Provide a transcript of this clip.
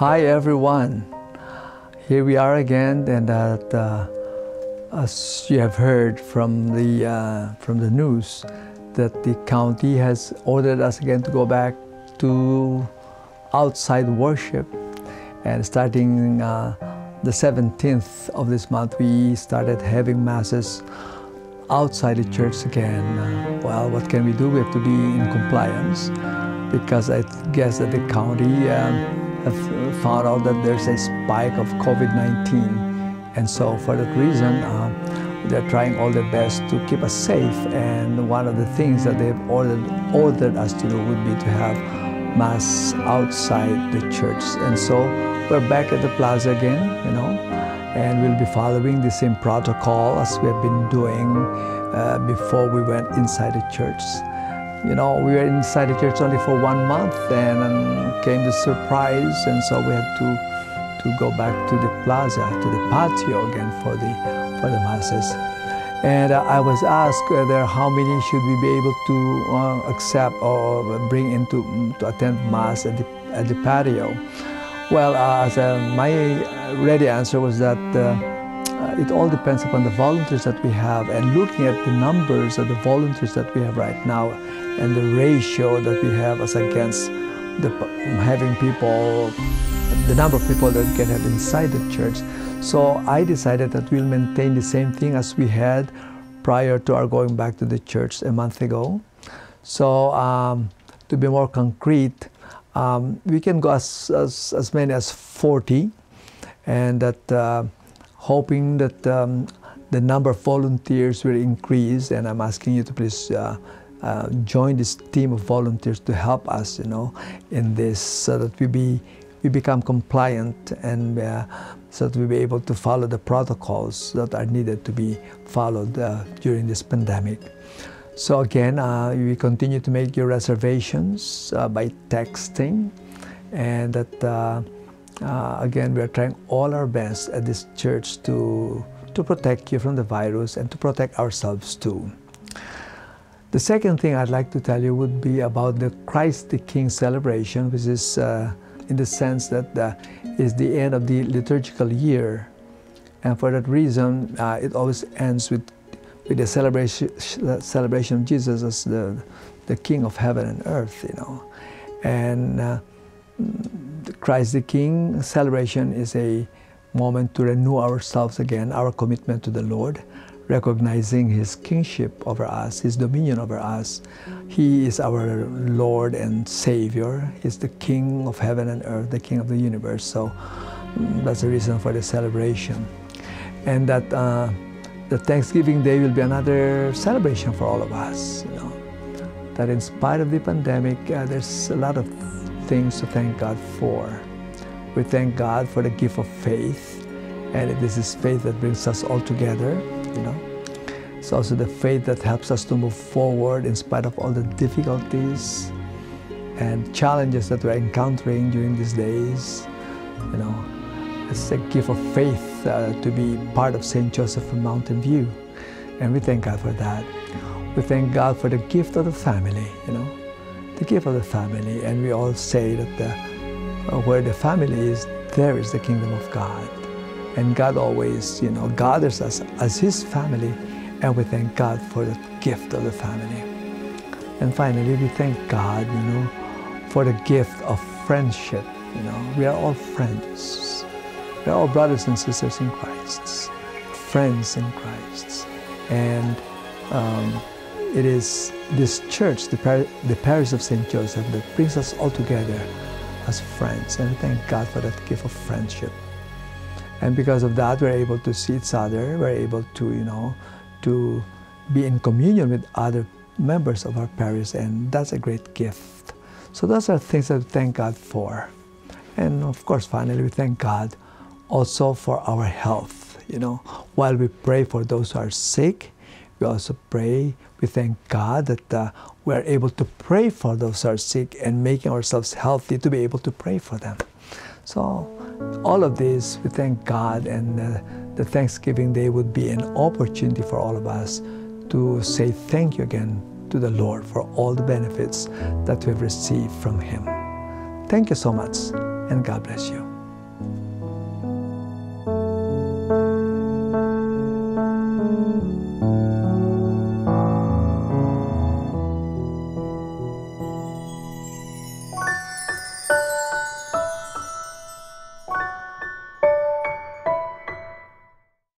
Hi everyone. Here we are again, and uh, as you have heard from the uh, from the news, that the county has ordered us again to go back to outside worship, and starting uh, the 17th of this month, we started having masses outside the church again. Well, what can we do? We have to be in compliance because I guess that the county. Um, found out that there's a spike of COVID-19. And so for that reason, uh, they're trying all their best to keep us safe. And one of the things that they've ordered, ordered us to do would be to have mass outside the church. And so we're back at the plaza again, you know, and we'll be following the same protocol as we have been doing uh, before we went inside the church. You know, we were inside the church only for one month, and came the surprise, and so we had to to go back to the plaza, to the patio again for the for the masses. And uh, I was asked whether how many should we be able to uh, accept or bring into to attend mass at the at the patio. Well, uh, as uh, my ready answer was that uh, it all depends upon the volunteers that we have and looking at the numbers of the volunteers that we have right now and the ratio that we have as against the having people, the number of people that can have inside the church. So I decided that we'll maintain the same thing as we had prior to our going back to the church a month ago. So um, to be more concrete, um, we can go as, as, as many as 40 and that uh, hoping that um, the number of volunteers will increase and I'm asking you to please uh, uh, join this team of volunteers to help us, you know, in this so that we be we become compliant and uh, so that we be able to follow the protocols that are needed to be followed uh, during this pandemic. So again, uh, we continue to make your reservations uh, by texting, and that uh, again we are trying all our best at this church to to protect you from the virus and to protect ourselves too. The second thing I'd like to tell you would be about the Christ the King celebration, which is uh, in the sense that uh, is the end of the liturgical year. And for that reason, uh, it always ends with, with the celebration, celebration of Jesus as the, the King of heaven and earth, you know. And uh, Christ the King celebration is a moment to renew ourselves again, our commitment to the Lord recognizing His kingship over us, His dominion over us. He is our Lord and Savior. He's the King of heaven and earth, the King of the universe. So mm, that's the reason for the celebration. And that uh, the Thanksgiving Day will be another celebration for all of us. You know, that in spite of the pandemic, uh, there's a lot of things to thank God for. We thank God for the gift of faith, and this is faith that brings us all together you know. It's also the faith that helps us to move forward in spite of all the difficulties and challenges that we're encountering during these days. You know, it's a gift of faith uh, to be part of St. Joseph of Mountain View. And we thank God for that. We thank God for the gift of the family, you know, the gift of the family. And we all say that the, uh, where the family is, there is the kingdom of God. And God always, you know, gathers us as His family, and we thank God for the gift of the family. And finally, we thank God, you know, for the gift of friendship. You know, we are all friends. We are all brothers and sisters in Christ, friends in Christ. And um, it is this church, the, par the parish of St. Joseph, that brings us all together as friends. And we thank God for that gift of friendship. And because of that, we're able to see each other. We're able to, you know, to be in communion with other members of our parish, and that's a great gift. So those are things that we thank God for. And of course, finally, we thank God also for our health. You know, while we pray for those who are sick, we also pray, we thank God that uh, we are able to pray for those who are sick and making ourselves healthy to be able to pray for them. So all of this, we thank God, and uh, the Thanksgiving Day would be an opportunity for all of us to say thank you again to the Lord for all the benefits that we've received from Him. Thank you so much, and God bless you.